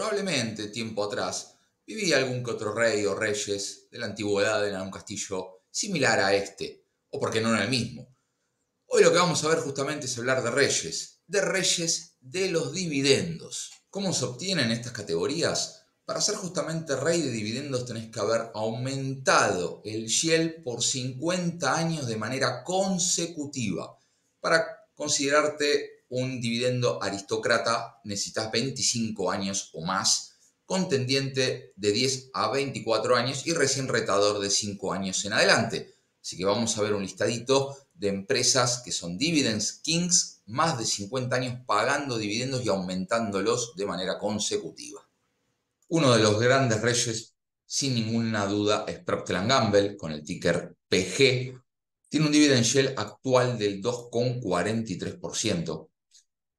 Probablemente, tiempo atrás, vivía algún que otro rey o reyes de la antigüedad en un castillo similar a este, o porque no era el mismo. Hoy lo que vamos a ver justamente es hablar de reyes, de reyes de los dividendos. ¿Cómo se obtienen estas categorías? Para ser justamente rey de dividendos tenés que haber aumentado el Shell por 50 años de manera consecutiva. Para considerarte un dividendo aristócrata necesitas 25 años o más, contendiente de 10 a 24 años y recién retador de 5 años en adelante. Así que vamos a ver un listadito de empresas que son Dividends Kings, más de 50 años pagando dividendos y aumentándolos de manera consecutiva. Uno de los grandes reyes, sin ninguna duda, es Procter Gamble, con el ticker PG. Tiene un dividend yield actual del 2,43%.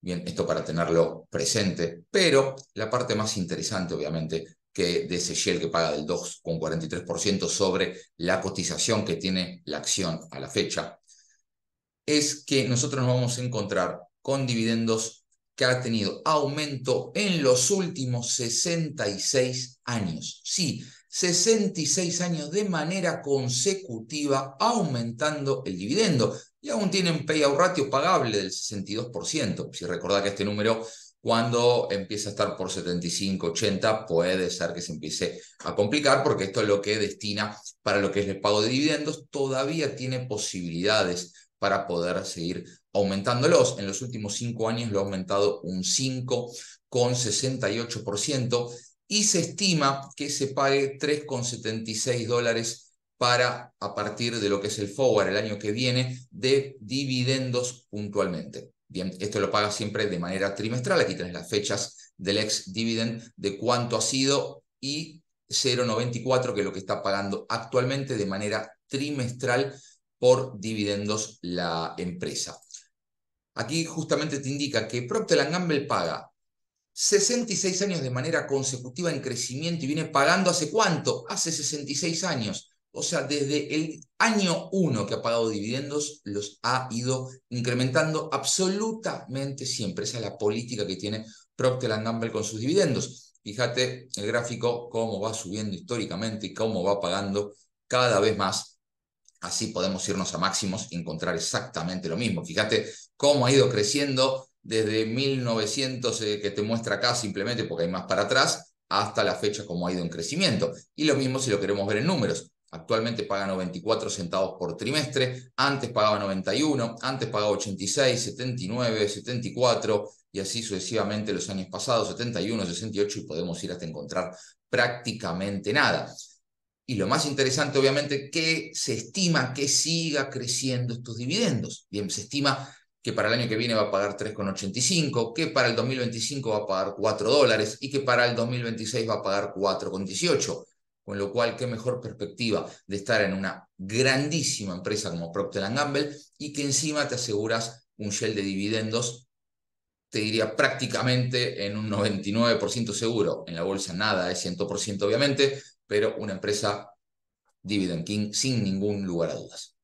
Bien, esto para tenerlo presente, pero la parte más interesante, obviamente, que de ese Shell que paga del 2,43% sobre la cotización que tiene la acción a la fecha, es que nosotros nos vamos a encontrar con dividendos que ha tenido aumento en los últimos 66 años. Sí, 66 años de manera consecutiva aumentando el dividendo y aún tienen payout ratio pagable del 62%. Si recordad que este número cuando empieza a estar por 75, 80, puede ser que se empiece a complicar porque esto es lo que destina para lo que es el pago de dividendos. Todavía tiene posibilidades para poder seguir aumentándolos. En los últimos cinco años lo ha aumentado un 5,68% y se estima que se pague 3,76 dólares para a partir de lo que es el forward el año que viene de dividendos puntualmente. Bien, esto lo paga siempre de manera trimestral. Aquí tenés las fechas del ex dividend de cuánto ha sido y 0,94 que es lo que está pagando actualmente de manera trimestral por dividendos la empresa. Aquí justamente te indica que Procter Gamble paga 66 años de manera consecutiva en crecimiento y viene pagando hace cuánto? Hace 66 años. O sea, desde el año 1 que ha pagado dividendos, los ha ido incrementando absolutamente siempre. Esa es la política que tiene Procter Gamble con sus dividendos. Fíjate el gráfico, cómo va subiendo históricamente y cómo va pagando cada vez más. Así podemos irnos a máximos y encontrar exactamente lo mismo. Fíjate cómo ha ido creciendo desde 1900, eh, que te muestra acá simplemente porque hay más para atrás, hasta la fecha cómo ha ido en crecimiento. Y lo mismo si lo queremos ver en números. Actualmente paga 94 centavos por trimestre, antes pagaba 91, antes pagaba 86, 79, 74 y así sucesivamente los años pasados, 71, 68 y podemos ir hasta encontrar prácticamente nada. Y lo más interesante, obviamente, que se estima que siga creciendo estos dividendos. Bien, se estima que para el año que viene va a pagar 3,85, que para el 2025 va a pagar 4 dólares y que para el 2026 va a pagar 4,18. Con lo cual, qué mejor perspectiva de estar en una grandísima empresa como Procter Gamble y que encima te aseguras un shell de dividendos, te diría prácticamente en un 99% seguro. En la bolsa nada es 100% obviamente, pero una empresa Dividend King sin ningún lugar a dudas.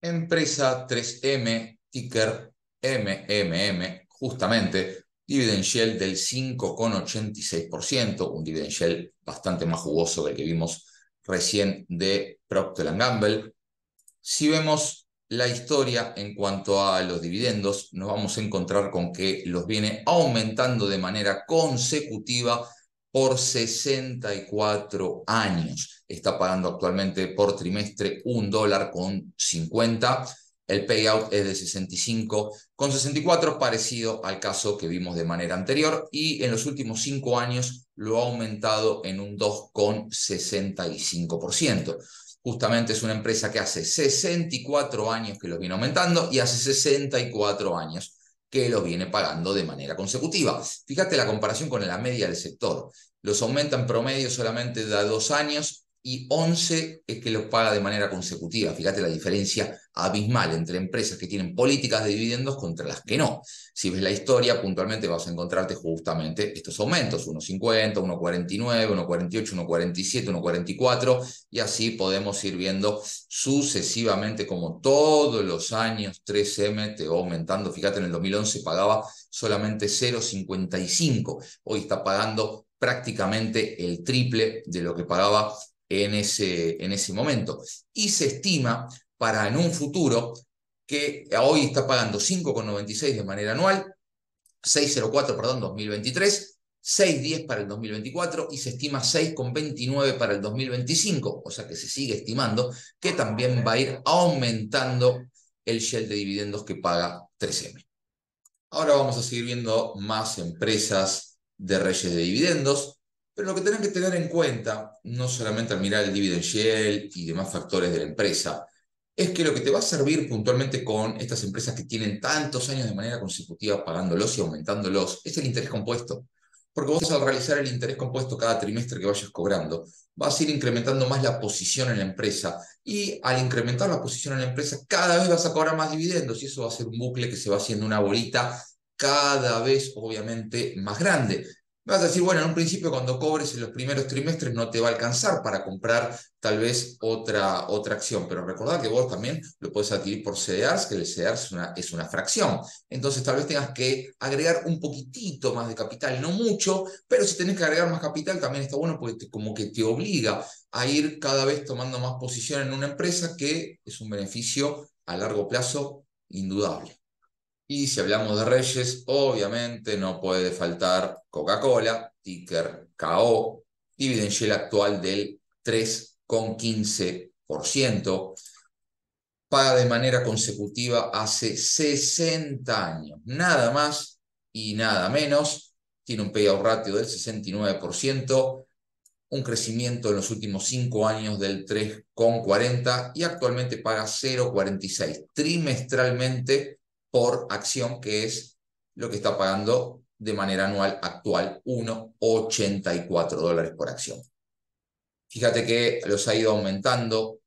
Empresa 3M, ticker MMM, justamente dividend yield del 5,86%, un dividend yield bastante más jugoso del que vimos recién de Procter Gamble. Si vemos la historia en cuanto a los dividendos, nos vamos a encontrar con que los viene aumentando de manera consecutiva por 64 años. Está pagando actualmente por trimestre un dólar con 50 el payout es de 65 con 64, parecido al caso que vimos de manera anterior, y en los últimos cinco años lo ha aumentado en un 2,65%. Justamente es una empresa que hace 64 años que lo viene aumentando y hace 64 años que lo viene pagando de manera consecutiva. Fíjate la comparación con la media del sector. Los aumentan promedio solamente de dos años y 11 es que lo paga de manera consecutiva. Fíjate la diferencia abismal entre empresas que tienen políticas de dividendos contra las que no. Si ves la historia, puntualmente vas a encontrarte justamente estos aumentos, 1,50, 1,49, 1,48, 1,47, 1,44, y así podemos ir viendo sucesivamente como todos los años 3M te va aumentando. Fíjate, en el 2011 pagaba solamente 0,55, hoy está pagando prácticamente el triple de lo que pagaba en ese, en ese momento. Y se estima para en un futuro que hoy está pagando 5,96 de manera anual, 6,04, perdón, 2023, 6,10 para el 2024 y se estima 6,29 para el 2025, o sea que se sigue estimando que también va a ir aumentando el shell de dividendos que paga 3M. Ahora vamos a seguir viendo más empresas de reyes de dividendos, pero lo que tienen que tener en cuenta, no solamente al mirar el dividend shell y demás factores de la empresa, es que lo que te va a servir puntualmente con estas empresas que tienen tantos años de manera consecutiva pagándolos y aumentándolos es el interés compuesto. Porque vos al realizar el interés compuesto cada trimestre que vayas cobrando, vas a ir incrementando más la posición en la empresa y al incrementar la posición en la empresa cada vez vas a cobrar más dividendos y eso va a ser un bucle que se va haciendo una bolita cada vez obviamente más grande. Vas a decir, bueno, en un principio cuando cobres en los primeros trimestres no te va a alcanzar para comprar tal vez otra, otra acción, pero recordad que vos también lo puedes adquirir por CDRs, que el CDR es una, es una fracción. Entonces tal vez tengas que agregar un poquitito más de capital, no mucho, pero si tenés que agregar más capital también está bueno porque como que te obliga a ir cada vez tomando más posición en una empresa que es un beneficio a largo plazo indudable. Y si hablamos de Reyes, obviamente no puede faltar Coca-Cola, ticker KO, dividend actual del 3,15%, paga de manera consecutiva hace 60 años, nada más y nada menos, tiene un payout ratio del 69%, un crecimiento en los últimos 5 años del 3,40 y actualmente paga 0,46 trimestralmente por acción, que es lo que está pagando de manera anual actual, 1,84 dólares por acción. Fíjate que los ha ido aumentando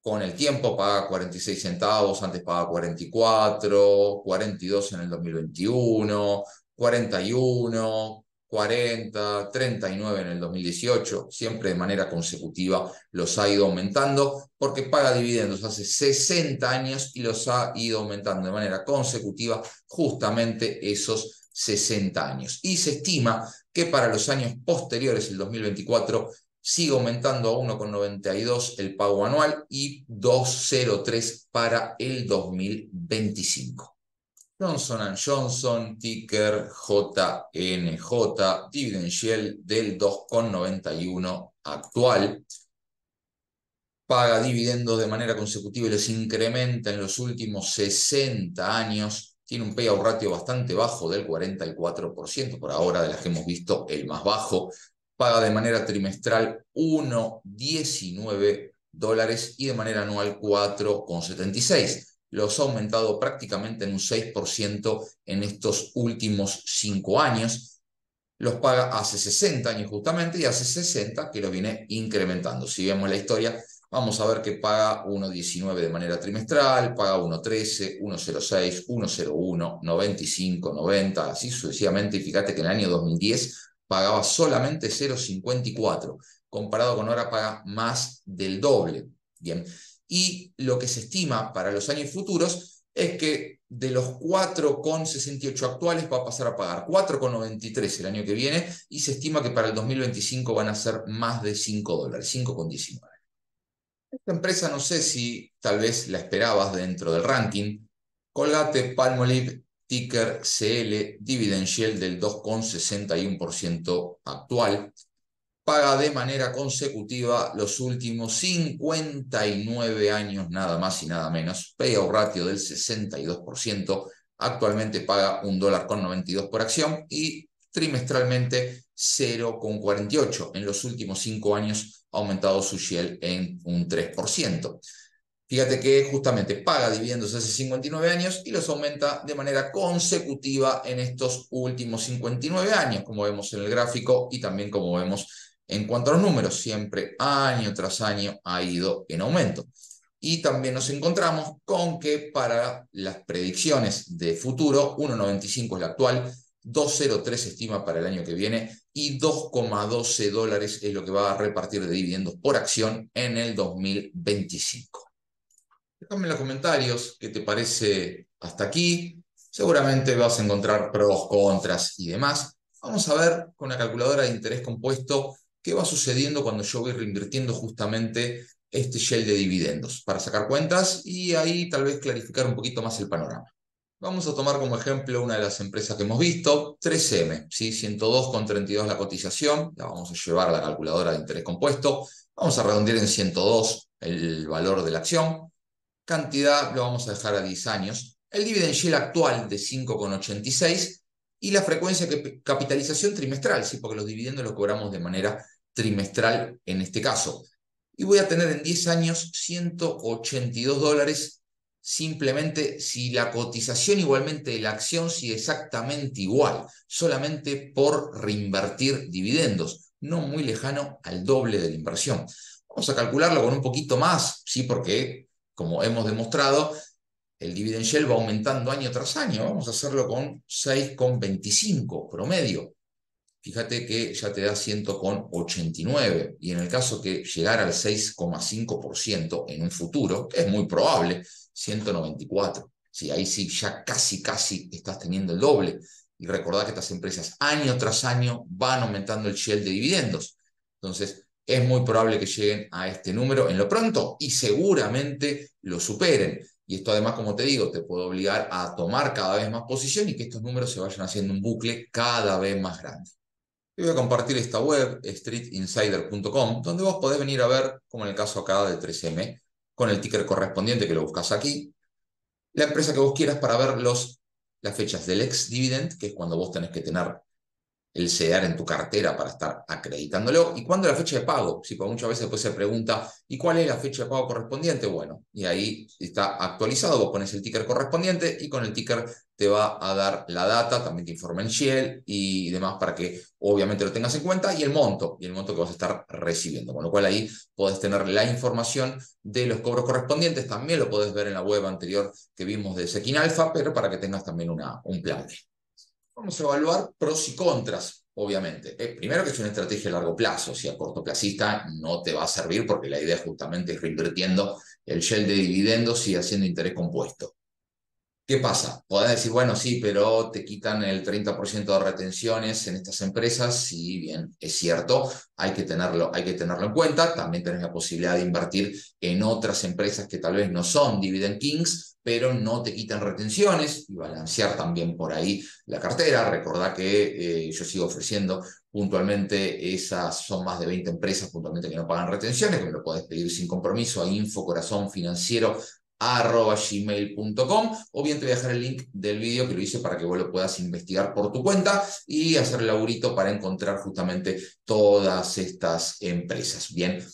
con el tiempo, paga 46 centavos, antes paga 44, 42 en el 2021, 41, 40, 39 en el 2018, siempre de manera consecutiva los ha ido aumentando porque paga dividendos hace 60 años y los ha ido aumentando de manera consecutiva justamente esos 60 años. Y se estima que para los años posteriores, el 2024, sigue aumentando a 1,92 el pago anual y 2,03 para el 2025. Johnson Johnson, ticker JNJ, dividend yield del 2,91 actual. Paga dividendos de manera consecutiva y los incrementa en los últimos 60 años. Tiene un payout ratio bastante bajo del 44%, por ahora de las que hemos visto el más bajo. Paga de manera trimestral 1,19 dólares y de manera anual 4,76 los ha aumentado prácticamente en un 6% en estos últimos cinco años. Los paga hace 60 años justamente y hace 60 que lo viene incrementando. Si vemos la historia, vamos a ver que paga 1.19 de manera trimestral, paga 1.13, 1.06, 1.01, 95, 90, así sucesivamente. Y fíjate que en el año 2010 pagaba solamente 0.54, comparado con ahora paga más del doble. Bien, y lo que se estima para los años futuros es que de los 4,68 actuales va a pasar a pagar 4,93 el año que viene y se estima que para el 2025 van a ser más de 5 dólares, 5,19. Esta empresa no sé si tal vez la esperabas dentro del ranking. Colgate Palmolive ticker CL dividend yield del 2,61% actual paga de manera consecutiva los últimos 59 años, nada más y nada menos, payout ratio del 62%, actualmente paga un dólar con 92 por acción y trimestralmente 0,48. En los últimos cinco años ha aumentado su Shell en un 3%. Fíjate que justamente paga dividendos hace 59 años y los aumenta de manera consecutiva en estos últimos 59 años, como vemos en el gráfico y también como vemos en cuanto a los números, siempre año tras año ha ido en aumento. Y también nos encontramos con que para las predicciones de futuro, 1,95 es la actual, 2,03 estima para el año que viene y 2,12 dólares es lo que va a repartir de dividendos por acción en el 2025. Déjame en los comentarios qué te parece hasta aquí. Seguramente vas a encontrar pros, contras y demás. Vamos a ver con la calculadora de interés compuesto qué va sucediendo cuando yo voy reinvirtiendo justamente este shell de dividendos para sacar cuentas y ahí tal vez clarificar un poquito más el panorama. Vamos a tomar como ejemplo una de las empresas que hemos visto, 3M, ¿sí? 102,32 la cotización, la vamos a llevar a la calculadora de interés compuesto, vamos a redondear en 102 el valor de la acción, cantidad lo vamos a dejar a 10 años, el dividend yield actual de 5,86 y la frecuencia de capitalización trimestral, ¿sí? porque los dividendos los cobramos de manera trimestral en este caso. Y voy a tener en 10 años 182 dólares simplemente si la cotización igualmente de la acción sigue exactamente igual, solamente por reinvertir dividendos, no muy lejano al doble de la inversión. Vamos a calcularlo con un poquito más, ¿sí? porque como hemos demostrado, el dividend yield va aumentando año tras año. Vamos a hacerlo con 6,25 promedio. Fíjate que ya te da 100,89 y en el caso que llegara al 6,5% en un futuro, es muy probable, 194. Sí, ahí sí, ya casi, casi estás teniendo el doble. Y recordad que estas empresas año tras año van aumentando el shell de dividendos. Entonces, es muy probable que lleguen a este número en lo pronto y seguramente lo superen. Y esto además, como te digo, te puede obligar a tomar cada vez más posición y que estos números se vayan haciendo un bucle cada vez más grande. Voy a compartir esta web, streetinsider.com, donde vos podés venir a ver, como en el caso acá de 3M, con el ticker correspondiente que lo buscas aquí, la empresa que vos quieras para ver los, las fechas del ex dividend, que es cuando vos tenés que tener el CEDAR en tu cartera para estar acreditándolo. ¿Y cuándo la fecha de pago? Si por muchas veces después se pregunta, ¿y cuál es la fecha de pago correspondiente? Bueno, y ahí está actualizado, vos pones el ticker correspondiente y con el ticker te va a dar la data, también te informa el Shell y demás para que obviamente lo tengas en cuenta y el monto, y el monto que vas a estar recibiendo. Con lo cual ahí podés tener la información de los cobros correspondientes, también lo podés ver en la web anterior que vimos de Sequin Alpha, pero para que tengas también una, un plan Vamos a evaluar pros y contras, obviamente. Eh, primero que es una estrategia a largo plazo, si a corto placista no te va a servir porque la idea justamente es reinvirtiendo el shell de dividendos y haciendo interés compuesto. ¿Qué pasa? Podés decir, bueno, sí, pero te quitan el 30% de retenciones en estas empresas. Si bien es cierto, hay que, tenerlo, hay que tenerlo en cuenta. También tenés la posibilidad de invertir en otras empresas que tal vez no son dividend kings, pero no te quitan retenciones y balancear también por ahí la cartera. Recordá que eh, yo sigo ofreciendo puntualmente esas, son más de 20 empresas puntualmente que no pagan retenciones, que me lo podés pedir sin compromiso a info.corazonfinanciero.gmail.com o bien te voy a dejar el link del vídeo que lo hice para que vos lo puedas investigar por tu cuenta y hacer el laburito para encontrar justamente todas estas empresas. Bien,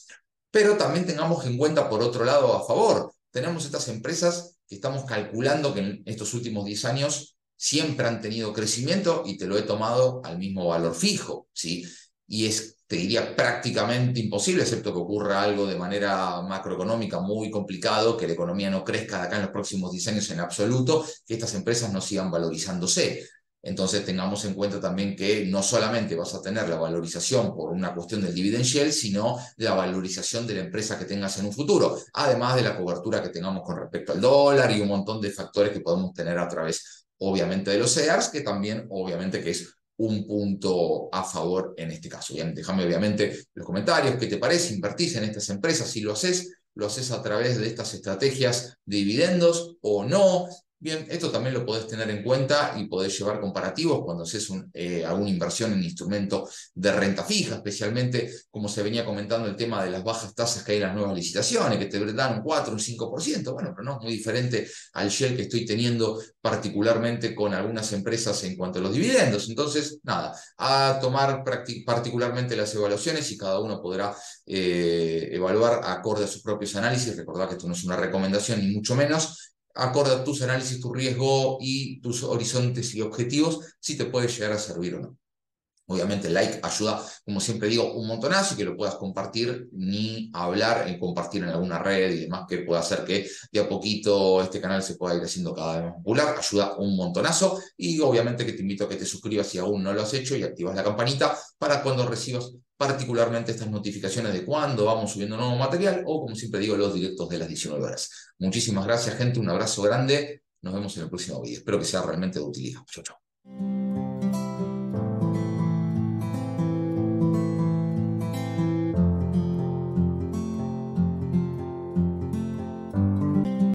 pero también tengamos en cuenta por otro lado a favor, tenemos estas empresas que estamos calculando que en estos últimos 10 años siempre han tenido crecimiento y te lo he tomado al mismo valor fijo, ¿sí? Y es, te diría, prácticamente imposible, excepto que ocurra algo de manera macroeconómica muy complicado, que la economía no crezca de acá en los próximos 10 años en absoluto, que estas empresas no sigan valorizándose. Entonces tengamos en cuenta también que no solamente vas a tener la valorización por una cuestión del dividend yield, sino la valorización de la empresa que tengas en un futuro, además de la cobertura que tengamos con respecto al dólar y un montón de factores que podemos tener a través, obviamente, de los EARs, que también, obviamente, que es un punto a favor en este caso. Bien, déjame obviamente los comentarios, qué te parece, invertís en estas empresas, si lo haces, lo haces a través de estas estrategias de dividendos o no, Bien, esto también lo podés tener en cuenta y podés llevar comparativos cuando haces eh, alguna inversión en instrumento de renta fija, especialmente como se venía comentando el tema de las bajas tasas que hay en las nuevas licitaciones, que te dan un 4, un 5%, bueno, pero no es muy diferente al shell que estoy teniendo particularmente con algunas empresas en cuanto a los dividendos. Entonces, nada, a tomar particularmente las evaluaciones y cada uno podrá eh, evaluar acorde a sus propios análisis. Recordad que esto no es una recomendación ni mucho menos, acorde a tus análisis, tu riesgo y tus horizontes y objetivos, si te puede llegar a servir o no. Obviamente el like ayuda, como siempre digo, un montonazo y que lo puedas compartir, ni hablar en compartir en alguna red y demás que pueda hacer que de a poquito este canal se pueda ir haciendo cada vez más popular. Ayuda un montonazo y obviamente que te invito a que te suscribas si aún no lo has hecho y activas la campanita para cuando recibas particularmente estas notificaciones de cuando vamos subiendo nuevo material o como siempre digo los directos de las 19 horas. Muchísimas gracias gente, un abrazo grande, nos vemos en el próximo vídeo. Espero que sea realmente de utilidad. Chau, chau.